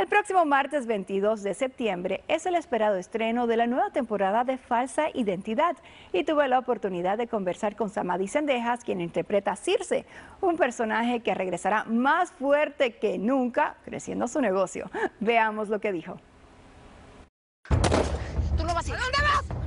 El próximo martes 22 de septiembre es el esperado estreno de la nueva temporada de Falsa Identidad y tuve la oportunidad de conversar con Samadhi Sendejas, quien interpreta a Circe, un personaje que regresará más fuerte que nunca, creciendo su negocio. Veamos lo que dijo. ¿Tú no vas a ¿Dónde vas?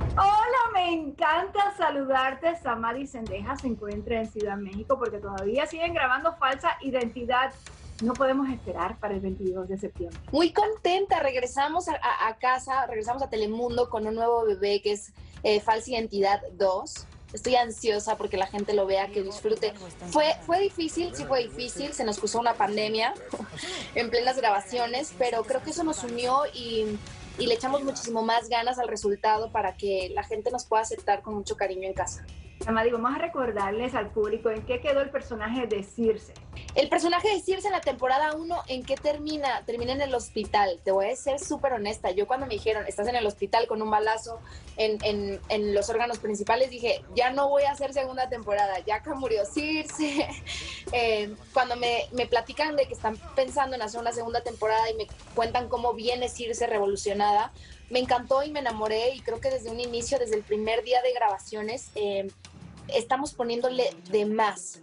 Me encanta saludarte. Samadhi Sendejas se encuentra en Ciudad México porque todavía siguen grabando Falsa Identidad no podemos esperar para el 22 de septiembre. Muy contenta, regresamos a, casa, regresamos a Telemundo con un nuevo bebé que es eh, Falsa Identidad 2. Estoy ansiosa porque la gente lo vea, que disfrute. Fue, fue difícil, sí fue difícil, se nos puso una pandemia en plenas grabaciones, pero creo que eso nos unió y, y le echamos muchísimo más ganas al resultado para que la gente nos pueda aceptar con mucho cariño en casa. Amadi, vamos a recordarles al público en qué quedó el personaje de Circe. El personaje de Circe en la temporada 1, ¿en qué termina? Termina en el hospital. Te voy a ser súper honesta. Yo cuando me dijeron, estás en el hospital con un balazo en, los órganos principales, dije, ya no voy a hacer segunda temporada. Ya que murió Circe. Eh, cuando me, me platican de que están pensando en hacer una segunda temporada y me cuentan cómo viene Circe revolucionada, me encantó y me enamoré y creo que desde un inicio, desde el primer día de grabaciones, eh, estamos poniéndole de más.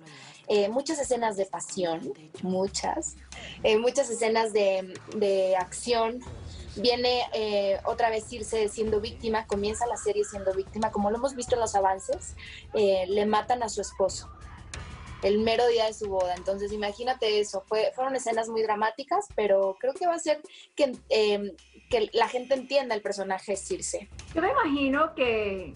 Eh, muchas escenas de pasión, muchas, eh, muchas escenas de, acción. Viene eh, otra vez irse siendo víctima, comienza la serie siendo víctima, como lo hemos visto en los avances, le matan a su esposo el mero día de su boda. Entonces, imagínate eso. Fue, fueron escenas muy dramáticas, pero creo que va a ser que, que la gente entienda el personaje Circe. Yo me imagino que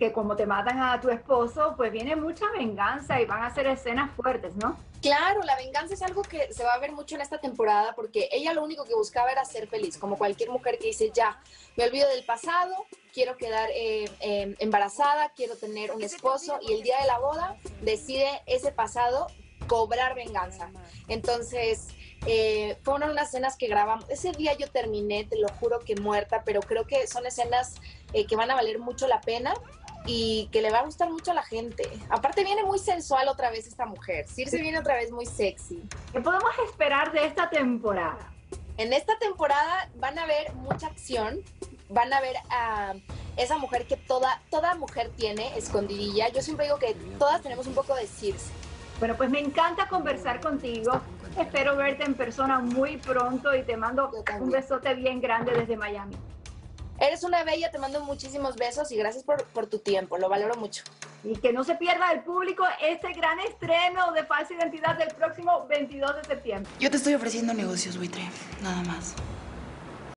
que como te matan a tu esposo, pues viene mucha venganza y van a ser escenas fuertes, ¿no? Claro, la venganza es algo que se va a ver mucho en esta temporada porque ella lo único que buscaba era ser feliz, como cualquier mujer que dice, ya, me olvido del pasado, quiero quedar eh, em, embarazada, quiero tener un esposo y el día de la boda decide ese pasado cobrar venganza. Entonces, eh, fueron unas escenas que grabamos. Ese día yo terminé, te lo juro que muerta, pero creo que son escenas eh, que van a valer mucho la pena y que le va a gustar mucho a la gente. Aparte viene muy sensual otra vez esta mujer. Circe viene otra vez muy sexy. ¿Qué podemos esperar de esta temporada? En esta temporada van a ver mucha acción, van a ver a esa mujer que toda, toda mujer tiene, escondidilla. Yo siempre digo que todas tenemos un poco de Circe. Bueno, pues me encanta conversar contigo. Espero verte en persona muy pronto y te mando un besote bien grande desde Miami. Eres una bella, te mando muchísimos besos y gracias por, tu tiempo, lo valoro mucho. Y que no se pierda el público este gran estreno de Falsa Identidad del próximo 22 de septiembre. Yo te estoy ofreciendo negocios, buitre, nada más.